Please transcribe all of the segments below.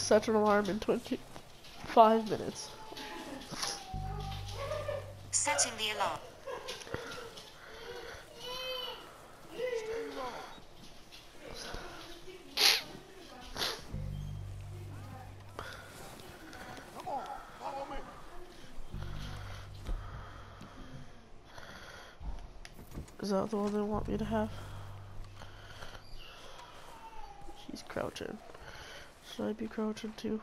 set an alarm in 25 minutes. Setting the alarm. Come on, follow me. Is that the one they want me to have? She's crouching. Should I be crouching too?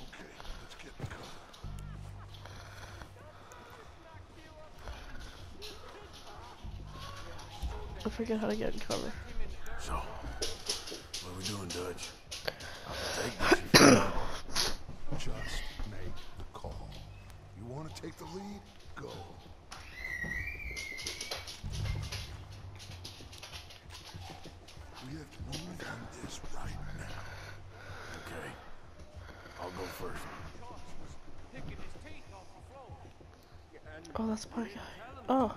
Okay, let's get in cover. I forget how to get in cover. So, what are we doing, Dutch? I'll take what. Just make the call. You want to take the lead? Go. We have to move on this right now. Okay. I'll go first. That's my guy. Oh.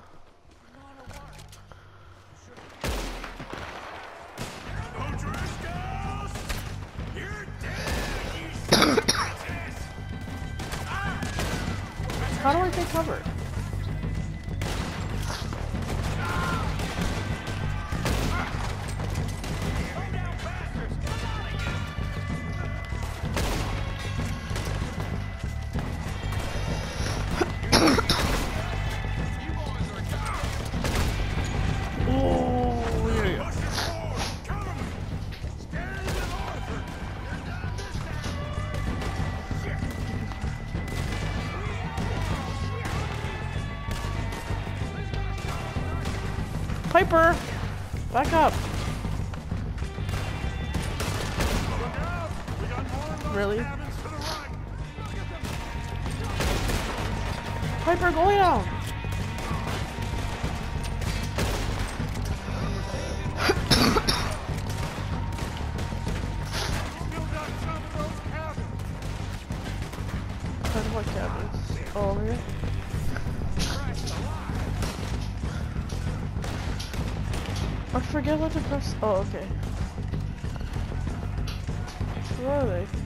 Piper! Back up! Really? Piper, go down! I forget what to press. Oh, okay. Where are they?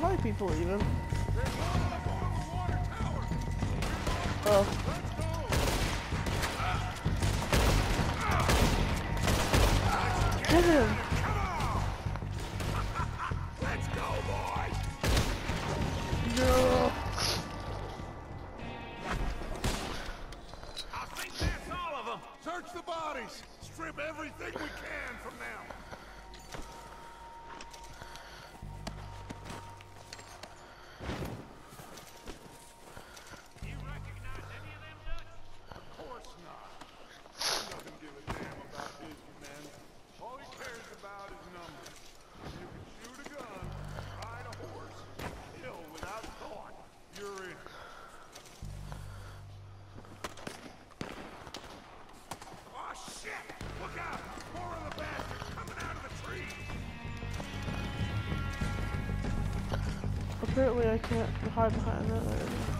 My people even? Oh. Get him! Apparently I can't hide behind that.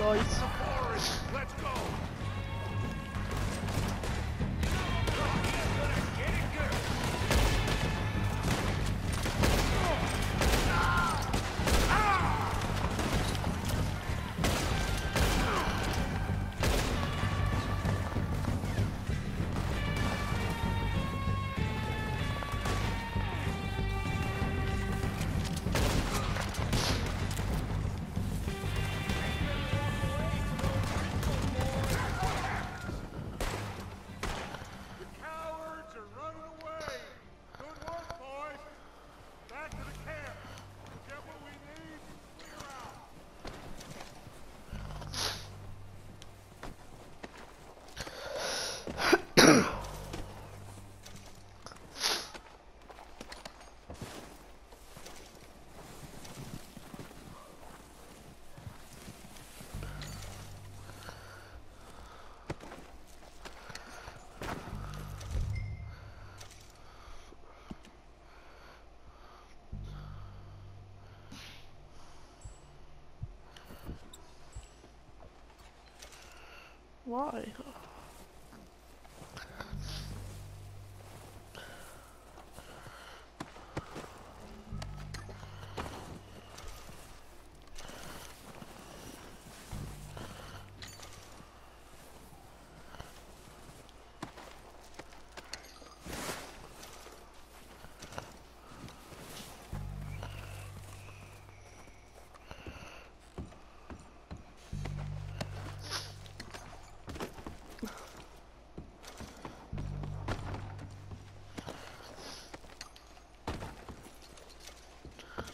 Nice. Let's go. Why?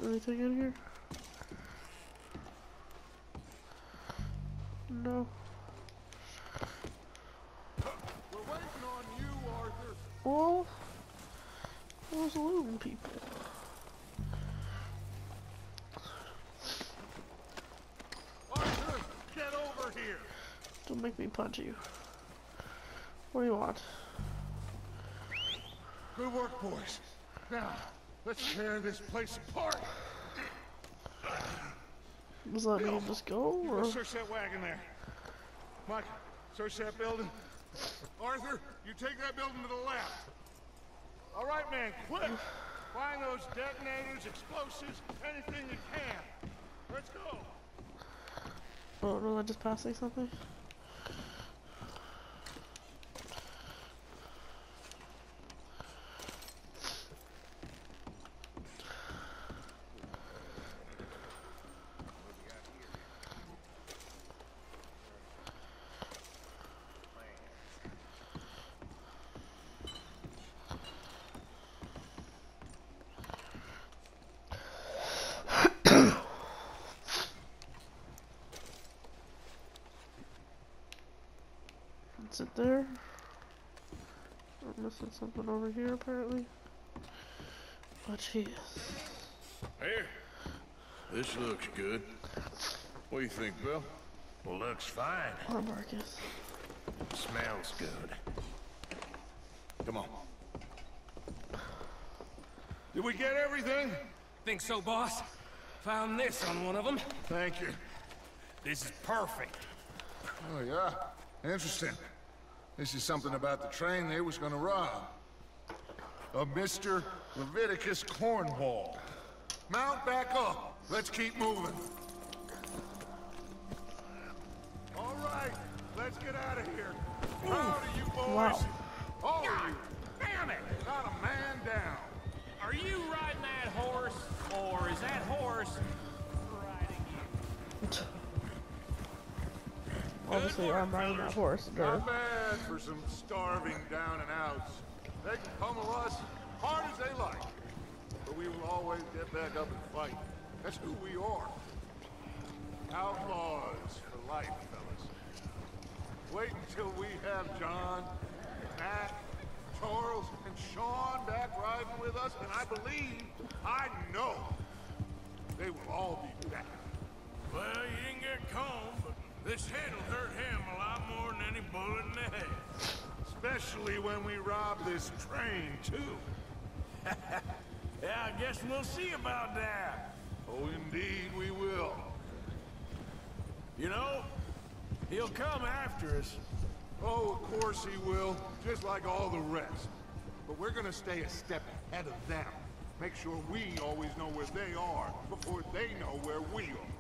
Anything in here? No. We're waiting on you, Arthur. Well, those looting people. Arthur, get over here. Don't make me punch you. What do you want? Good work, boys. Now, let's tear this place apart. Does that mean just go, or? search that wagon there. Micah, search that building. Arthur, you take that building to the left. All right, man, quick. Find those detonators, explosives, anything you can. Let's go. Oh, no, I just passing something? Is it there? I'm missing something over here, apparently. Oh, jeez. Here. This looks good. What do you think, Bill? Looks fine. Or Marcus. Smells good. Come on. Did we get everything? Think so, boss? Found this on one of them. Thank you. This is perfect. Oh, yeah? Interesting. This is something about the train they was gonna rob. A Mr. Leviticus Cornwall. Mount back up. Let's keep moving. All right, let's get out of here. Proud of you boys. Wow. All of you. Damn it! Not a man down. Are you riding that horse, or is that horse riding you? Obviously, I'm riding that horse. Duh. Not bad for some starving down and outs. They can pummel us hard as they like. But we will always get back up and fight. That's who we are. Outlaws for life, fellas. Wait until we have John, Matt, Charles, and Sean back riding with us, and I believe, I know, they will all be back. Well, you didn't get Colm, but this head'll hurt him a lot more than any bullet in the head. Especially when we rob this train, too. Yeah, I guess we'll see about that. Oh, indeed we will. You know, he'll come after us. Oh, of course he will, just like all the rest. But we're gonna stay a step ahead of them. Make sure we always know where they are before they know where we are.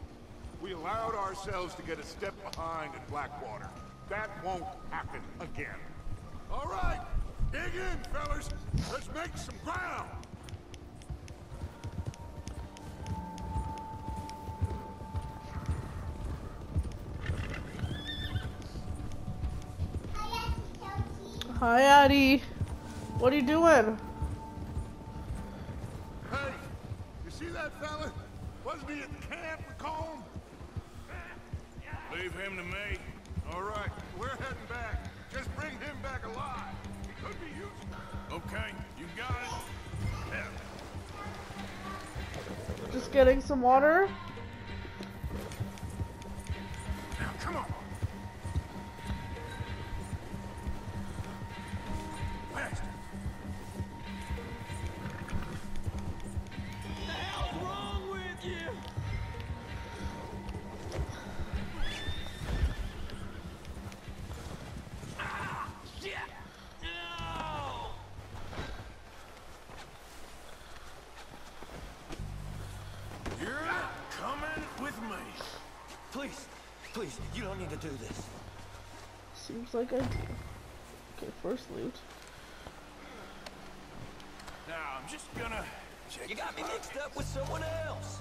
We allowed ourselves to get a step behind in Blackwater. That won't happen again. All right, dig in, fellas. Let's make some ground. Hi, Addie. What are you doing? Hey, you see that fella? Wasn't he at the camp with Colm? Leave him to me. All right, we're heading back. Just bring him back alive. He could be useful. Okay, you got it. Yeah. Just getting some water. Now, come on. Please, you need to do this. Seems like I do. Okay, first loot. Now, I'm just gonna check You got me mixed up with someone else.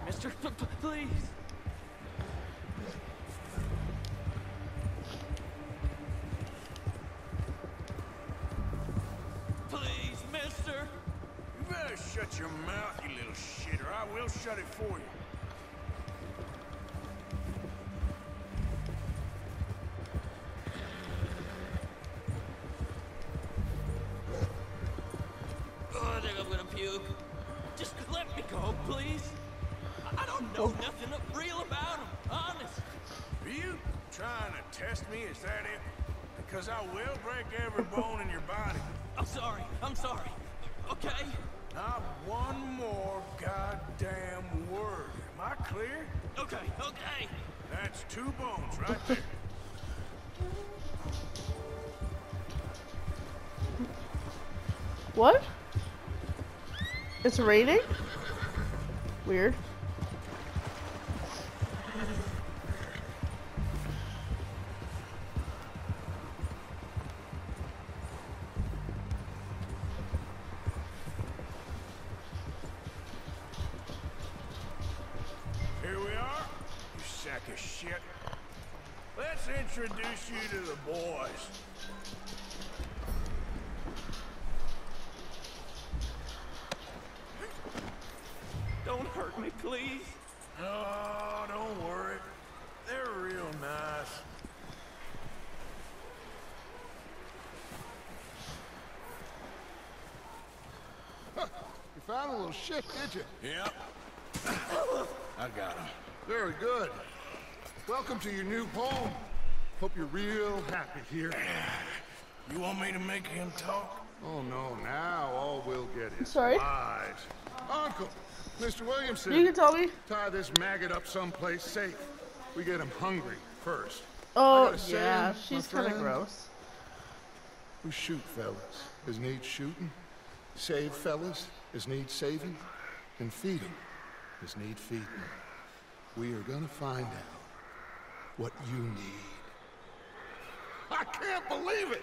On, mister. P- p- please. Please, mister. You better shut your mouth, you little shit, or I will shut it for you. Oh, I think I'm gonna puke. Just let me go, please. I- I don't know nothing real about him, honest. Are you trying to test me? Is that it? Because I will break every bone in your body. I'm sorry. I'm sorry. Okay? Not one more goddamn word. Am I clear? Okay, okay. That's two bones right there. What? It's raining? Weird. Please. Oh, don't worry. They're real nice. You found a little shit, did you? Yep. I got him. Very good. Welcome to your new home. Hope you're real happy here. You want me to make him talk? Oh no, now all we'll get is Sorry? lies. Uncle, Mr. Williamson, You can tell me. tie this maggot up someplace safe. We get him hungry first. Oh, say, yeah, she's kind of gross. We shoot fellas as need shooting, save fellas as need saving, and feed 'em as need feeding. We are gonna find out what you need. I can't believe it!